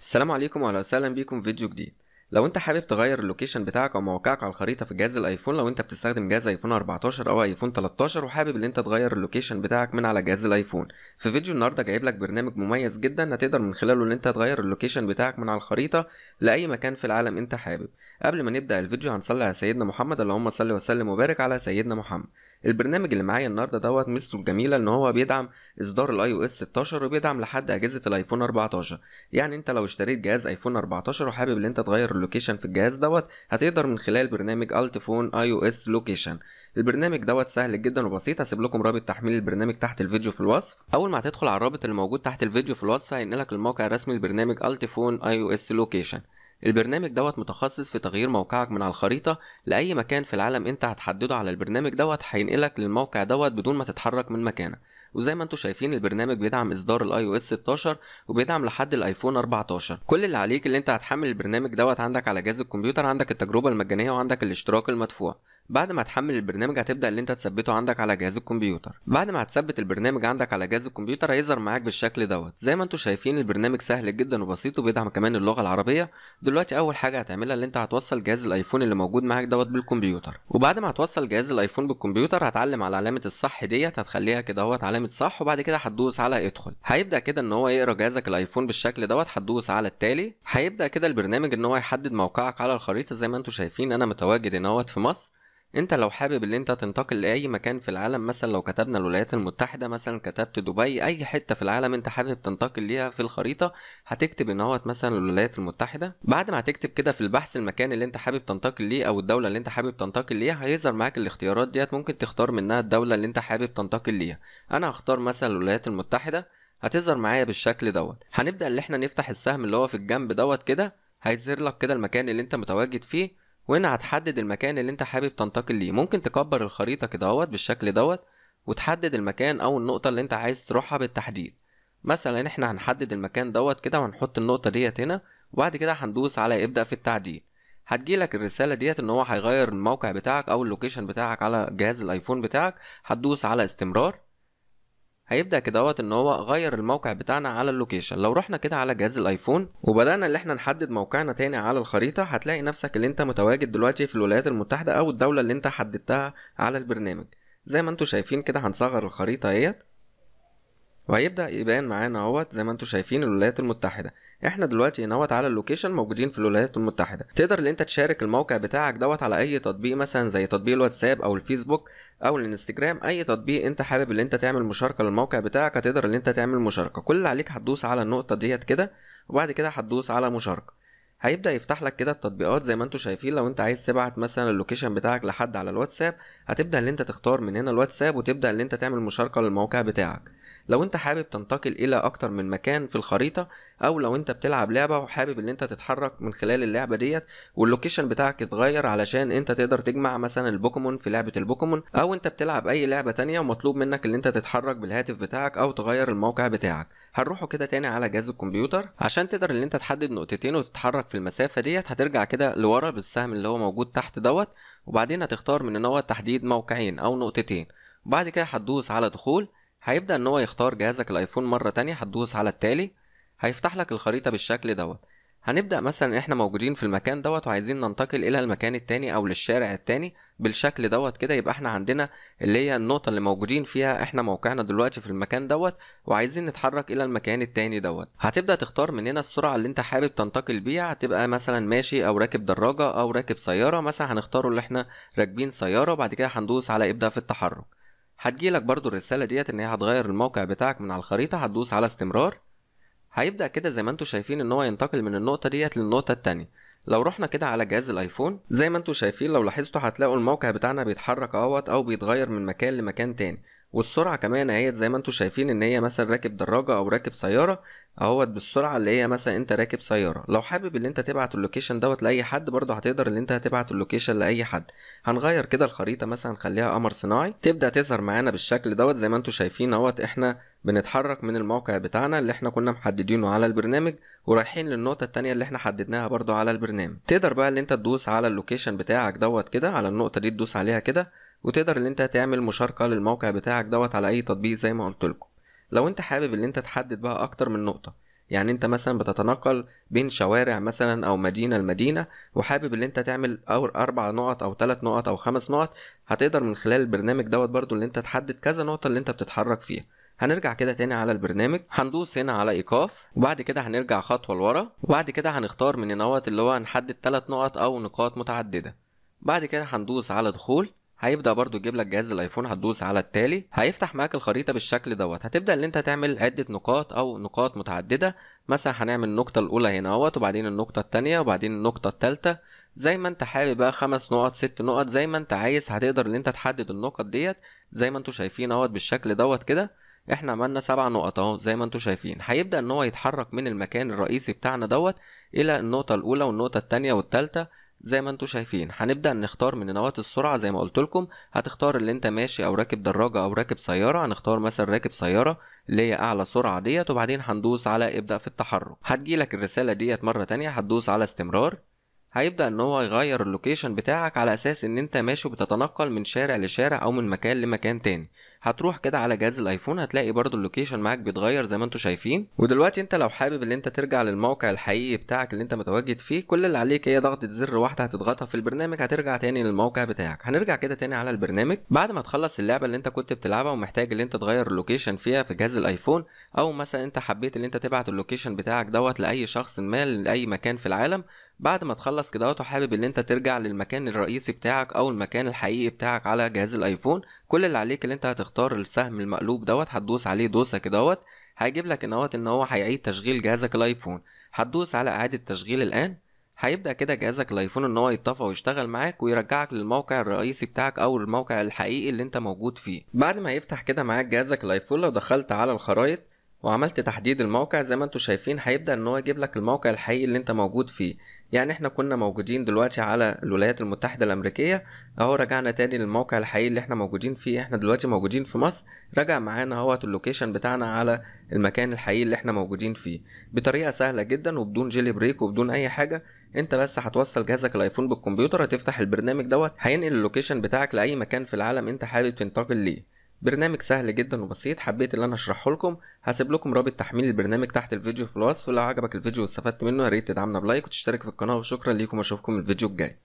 السلام عليكم واهلا وسهلا بيكم في فيديو جديد. لو انت حابب تغير ال location بتاعك أو موقعك على الخريطة في جهاز الايفون لو انت بتستخدم جهاز ايفون 14 أو ايفون 13 وحابب ان انت تغير ال location بتاعك من على جهاز الايفون. في فيديو النهارده جايب لك برنامج مميز جدا هتقدر من خلاله إن انت تغير ال location بتاعك من على الخريطة لأي مكان في العالم انت حابب. قبل ما نبدأ الفيديو هنصلي على سيدنا محمد اللهم صل وسلم وبارك على سيدنا محمد. البرنامج اللي معايا النهارده دوت ميزته الجميلة إن هو بيدعم إصدار ال iOS 16 وبيدعم لحد أجهزة الايفون 14 يعني أنت لو اشتريت جهاز ايفون 14 وحابب إن أنت تغير ال location في الجهاز دوت هتقدر من خلال برنامج UltFone iOS Location البرنامج دوت سهل جدا وبسيط هسيب لكم رابط تحميل البرنامج تحت الفيديو في الوصف. أول ما هتدخل على الرابط اللي موجود تحت الفيديو في الوصف هينقلك للموقع الرسمي للبرنامج UltFone iOS Location البرنامج دوت متخصص في تغيير موقعك من على الخريطة لأي مكان في العالم أنت هتحدده على البرنامج دوت هينقلك للموقع دوت بدون ما تتحرك من مكانك وزي ما أنتم شايفين البرنامج بيدعم إصدار ال iOS 16 وبيدعم لحد الايفون 14 كل اللي عليك اللي انت هتحمل البرنامج دوت عندك على جهاز الكمبيوتر عندك التجربة المجانية وعندك الاشتراك المدفوع. بعد ما تحمل البرنامج هتبدأ ان انت تثبته عندك على جهاز الكمبيوتر. بعد ما هتثبت البرنامج عندك على جهاز الكمبيوتر هيظهر معاك بالشكل دوت. زي ما أنتم شايفين البرنامج سهل جدا وبسيط وبيدعم كمان اللغة العربية. دلوقتي أول حاجة هتعملها اللي انت هتوصل جهاز الأيفون اللي موجود معاك دوت بالكمبيوتر. وبعد ما هتوصل جهاز الأيفون بالكمبيوتر هتعلم على علامة الصح ديت. هتخليها كده اهوت علامة صح وبعد كده هتدوس على ادخل. هيبدأ كده إن هو يقرأ جهازك الأيفون بالشكل دوت. هتدوس على التالي. هيبدأ كده البرنامج إن هو يحدد موقعك على الخريطة. زي ما أنتم شايفين أنا متواجد في مصر. انت لو حابب ان انت تنتقل لأي مكان في العالم مثلا لو كتبنا الولايات المتحدة مثلا كتبت دبي أي حتة في العالم انت حابب تنتقل ليها في الخريطة هتكتب ان هو مثلا الولايات المتحدة. بعد ما هتكتب كده في البحث المكان اللي انت حابب تنتقل ليه أو الدولة اللي انت حابب تنتقل ليها هيظهر معاك الاختيارات ديت ممكن تختار منها الدولة اللي انت حابب تنتقل ليها. أنا هختار مثلا الولايات المتحدة هتظهر معايا بالشكل دوت. هنبدأ إن إحنا نفتح السهم اللي هو في الجنب دوت كده هيظهر لك كده المكان اللي انت متواجد فيه. وهنا هتحدد المكان اللي انت حابب تنتقل ليه. ممكن تكبر الخريطة كده اهوت بالشكل دوت وتحدد المكان أو النقطة اللي انت عايز تروحها بالتحديد. مثلا إحنا هنحدد المكان دوت كده وهنحط النقطة ديت هنا وبعد كده هندوس على ابدأ في التعديل هتجيلك الرسالة ديت ان هو هيغير الموقع بتاعك أو ال location بتاعك على جهاز الايفون بتاعك هتدوس على استمرار هيبدأ كده إن هو غير الموقع بتاعنا على ال location. لو رحنا كده على جهاز الآيفون وبدأنا اللي إحنا نحدد موقعنا تاني على الخريطة هتلاقي نفسك اللي أنت متواجد دلوقتي في الولايات المتحدة أو الدولة اللي أنت حددتها على البرنامج. زي ما أنتم شايفين كده هنصغر الخريطة أهيت. وهيبدأ يبان معانا أهوت زي ما أنتم شايفين الولايات المتحدة. إحنا دلوقتي هنا على ال location موجودين في الولايات المتحدة. تقدر ان انت تشارك الموقع بتاعك دوت على اي تطبيق مثلا زي تطبيق الواتساب أو الفيسبوك أو الانستجرام اي تطبيق انت حابب ان انت تعمل مشاركة للموقع بتاعك هتقدر ان انت تعمل مشاركة. كل اللي عليك هتدوس على النقطة ديت كده وبعد كده هتدوس على مشاركة. هيبدأ يفتح لك كده التطبيقات زي ما أنتم شايفين. لو انت عايز تبعت مثلا ال location بتاعك لحد على الواتساب هتبدأ ان انت تختار من هنا الواتساب وتبدأ ان انت تعمل مشاركة للموقع بتاعك. لو انت حابب تنتقل إلى أكتر من مكان في الخريطة أو لو انت بتلعب لعبة وحابب إن انت تتحرك من خلال اللعبة ديت وال location بتاعك يتغير علشان انت تقدر تجمع مثلا البوكيمون في لعبة البوكيمون أو انت بتلعب أي لعبة تانية ومطلوب منك إن انت تتحرك بالهاتف بتاعك أو تغير الموقع بتاعك. هنروحوا كده تاني على جهاز الكمبيوتر. عشان تقدر إن انت تحدد نقطتين وتتحرك في المسافة ديت هترجع كده لورا بالسهم اللي هو موجود تحت دوت وبعدين هتختار من إن هو تحديد موقعين أو نقطتين. وبعد كده هتدوس على دخول. هيبدأ إن هو يختار جهازك الآيفون مرة تانية هتدوس على التالي هيفتح لك الخريطة بالشكل دوت. هنبدأ مثلا إحنا موجودين في المكان دوت وعايزين ننتقل إلى المكان التاني أو للشارع التاني بالشكل دوت كده. يبقى إحنا عندنا اللي هي النقطة اللي موجودين فيها إحنا موقعنا دلوقتي في المكان دوت وعايزين نتحرك إلى المكان التاني دوت. هتبدأ تختار من هنا السرعة اللي أنت حابب تنتقل بيها. هتبقى مثلا ماشي أو راكب دراجة أو راكب سيارة. مثلا هنختاره اللي إحنا راكبين سيارة وبعد كده هندوس على ابدأ في التحرك. هتجيلك برضو الرسالة ديت إن هي هتغير الموقع بتاعك من على الخريطة هتدوس على استمرار. هيبدأ كده زي ما أنتوا شايفين إن هو ينتقل من النقطة ديت للنقطة التانية. لو رحنا كده على جهاز الآيفون زي ما أنتوا شايفين لو لاحظتوا هتلاقوا الموقع بتاعنا بيتحرك أهوت أو بيتغير من مكان لمكان تاني. والسرعة كمان اهيت زي ما أنتوا شايفين ان هي مثلا راكب دراجة أو راكب سيارة اهوت بالسرعة اللي هي مثلا انت راكب سيارة. لو حابب ان انت تبعت ال location دوت لأي حد برضه هتقدر ان انت هتبعت ال location لأي حد. هنغير كده الخريطة مثلا نخليها قمر صناعي. تبدأ تظهر معانا بالشكل دوت زي ما أنتوا شايفين اهوت إحنا بنتحرك من الموقع بتاعنا اللي إحنا كنا محددينه على البرنامج ورايحين للنقطة التانية اللي إحنا حددناها برضو على البرنامج. تقدر بقى ان انت تدوس على ال location بتاعك دوت كده على النقطة دي تدوس عليها كده. وتقدر ان انت تعمل مشاركة للموقع بتاعك دوت على اي تطبيق زي ما قلت لكم. لو انت حابب ان انت تحدد بقى أكتر من نقطة يعني انت مثلا بتتنقل بين شوارع مثلا أو مدينة لمدينة وحابب ان انت تعمل أو أربع نقط أو ثلاث نقط أو خمس نقط هتقدر من خلال البرنامج دوت برضو ان انت تحدد كذا نقطة اللي انت بتتحرك فيها. هنرجع كده تاني على البرنامج. هندوس هنا على إيقاف وبعد كده هنرجع خطوة لورا وبعد كده هنختار من هنا اللي هو هنحدد ثلاث نقط أو نقاط متعددة. بعد كده هندوس على دخول. هيبدأ برضو يجيب لك جهاز الأيفون هتدوس على التالي هيفتح معاك الخريطة بالشكل دوت. هتبدأ إن أنت تعمل عدة نقاط أو نقاط متعددة. مثلا هنعمل النقطة الأولى هنا أهوت وبعدين النقطة الثانية وبعدين النقطة الثالثه زي ما أنت حابب بقى خمس نقط ست نقط زي ما أنت عايز. هتقدر إن أنت تحدد النقط ديت زي ما أنتوا شايفين أهوت بالشكل دوت كده. إحنا عملنا سبع نقط أهو زي ما أنتوا شايفين. هيبدأ إن هو يتحرك من المكان الرئيسي بتاعنا دوت إلى النقطة الأولى والنقطة الثانية والثالثه زي ما أنتوا شايفين. هنبدأ نختار من نواة السرعة زي ما قلت لكم. هتختار اللي انت ماشي أو راكب دراجة أو راكب سيارة. هنختار مثلا راكب سيارة اللي هي أعلى سرعة ديت وبعدين هندوس على ابدأ في التحرك. هتجيلك الرسالة ديت مرة تانية. هتدوس على استمرار. هيبدأ إن هو يغير ال location بتاعك على أساس إن أنت ماشي وبتتنقل من شارع لشارع أو من مكان لمكان تاني. هتروح كده على جهاز الايفون هتلاقي برضو ال location معاك بيتغير زي ما أنتم شايفين. ودلوقتي انت لو حابب ان انت ترجع للموقع الحقيقي بتاعك اللي انت متواجد فيه كل اللي عليك هي ضغطة زر واحدة هتضغطها في البرنامج هترجع تاني للموقع بتاعك. هنرجع كده تاني على البرنامج. بعد ما تخلص اللعبة اللي انت كنت بتلعبها ومحتاج ان انت تغير ال location فيها في جهاز الايفون أو مثلا انت حبيت ان انت تبعت ال location بتاعك دوت لأي شخص ما لأي مكان في العالم بعد ما تخلص كده وحابب إن أنت ترجع للمكان الرئيسي بتاعك أو المكان الحقيقي بتاعك على جهاز الأيفون كل اللي عليك إن أنت هتختار السهم المقلوب دوت هتدوس عليه دوسة كدهوت هيجيب لك إن إن هو هيعيد تشغيل جهازك الأيفون. هتدوس على إعادة تشغيل الآن هيبدأ كده جهازك الأيفون إن هو يطفى ويشتغل معاك ويرجعك للموقع الرئيسي بتاعك أو الموقع الحقيقي اللي أنت موجود فيه. بعد ما يفتح كده معاك جهازك الأيفون لو دخلت على الخرائط وعملت تحديد الموقع زي ما أنتم شايفين هيبدأ إن هو يجيب لك الموقع الحقيقي اللي انت موجود فيه. يعني إحنا كنا موجودين دلوقتي على الولايات المتحدة الأمريكية. أهو رجعنا تاني للموقع الحقيقي اللي إحنا موجودين فيه. إحنا دلوقتي موجودين في مصر. رجع معانا اهوت ال location بتاعنا على المكان الحقيقي اللي إحنا موجودين فيه. بطريقة سهلة جدا وبدون jailbreak وبدون أي حاجة. انت بس هتوصل جهازك الآيفون بالكمبيوتر هتفتح البرنامج دوت هينقل ال location بتاعك لأي مكان في العالم انت حابب تنتقل ليه. برنامج سهل جدا وبسيط حبيت ان أنا أشرحه لكم. هسيب لكم رابط تحميل البرنامج تحت الفيديو في الوصف. ولو عجبك الفيديو واستفدت منه يا ريت تدعمنا بلايك وتشترك في القناة. وشكرا ليكم وأشوفكم الفيديو الجاي.